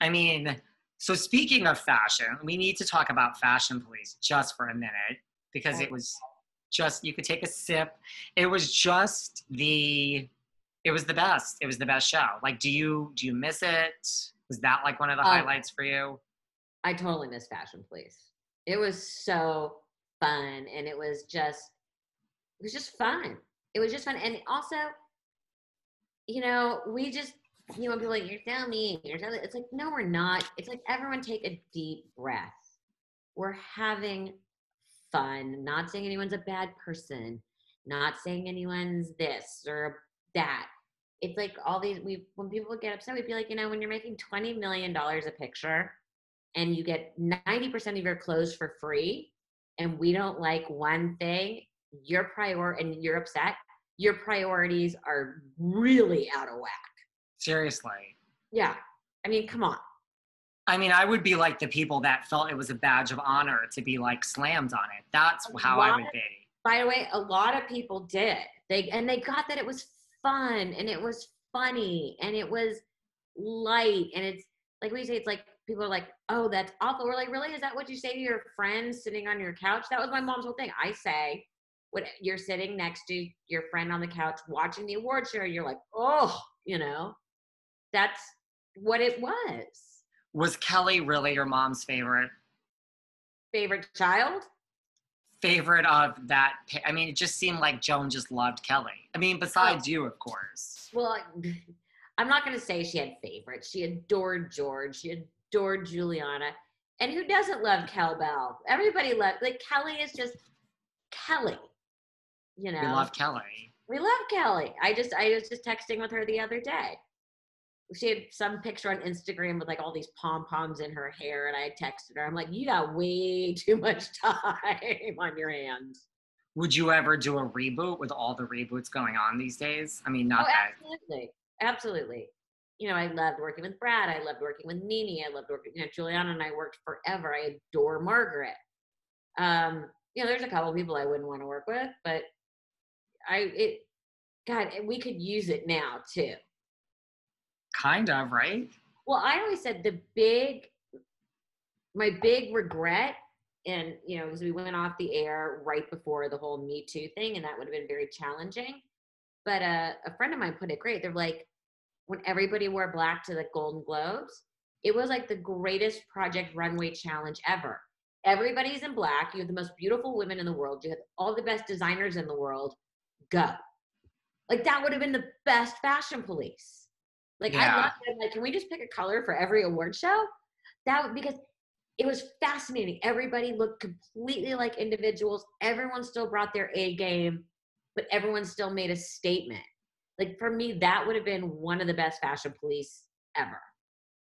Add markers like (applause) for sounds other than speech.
I mean, so speaking of fashion, we need to talk about Fashion Police just for a minute because it was just you could take a sip. It was just the it was the best. It was the best show. Like do you do you miss it? Was that like one of the Um, highlights for you? I totally miss Fashion Police. It was so fun and it was just it was just fun. It was just fun. And also, you know, we just you know, people like, you're so mean, you're so it's like, no, we're not. It's like everyone take a deep breath. We're having fun, not saying anyone's a bad person, not saying anyone's this or that. It's like all these we when people get upset, we'd be like, you know, when you're making twenty million dollars a picture and you get 90% of your clothes for free and we don't like one thing your prior and you're upset your priorities are really out of whack Seriously. yeah. I mean come on. I mean, I would be like the people that felt it was a badge of honor to be like slammed on it. That's A how I would be. by the way a lot of people did. They and they got that it was fun and it was funny and it was light and it's like we say it's like people are like oh that's awful. We're like really? Is that what you say to your friends sitting on your couch? That was my mom's whole thing. I say when you're sitting next to your friend on the couch watching the award show you're like oh you know that's what it was Was Kelly really your mom's favorite? favorite child Favorite of that? I mean, it just seemed like Joan just loved Kelly. I mean, besides oh. you, of course. Well, (laughs) I'm not going to say she had favorites. She adored George. She adored Giuliana. And who doesn't love Kel Bell? Everybody loved, like, Kelly is just Kelly. You know, We love Kelly. we love Kelly. I just, I was just texting with her the other day. She had some picture on Instagram with like all these pom poms in her hair, and I texted her. I'm like, you got way (laughs) too much time on your hands. Would you ever do a reboot with all the reboots going on these days? I mean, not oh, that. absolutely, absolutely. You know, I loved working with Brad. I loved working with Nene. I loved working. You know, Giuliana and I worked forever. I adore Margaret. Um, you know, there's a couple people I wouldn't want to work with, but I it, God, we could use it now too. Kind of, right? Well, I always said the big, my big regret, and you know, because we went off the air right before the whole Me Too thing, and that would have been very challenging. But uh, a friend of mine put it great. They're like, when everybody wore black to the Golden Globes, it was like the greatest Project Runway challenge ever. Everybody's in black. You have the most beautiful women in the world. You have all the best designers in the world. Go. Like that would have been the best fashion police. Like Yeah. I love it. Like, can we just pick a color for every award show? That would because it was fascinating. Everybody looked completely like individuals. Everyone still brought their A game, but everyone still made a statement. Like for me, that would have been one of the best fashion police ever.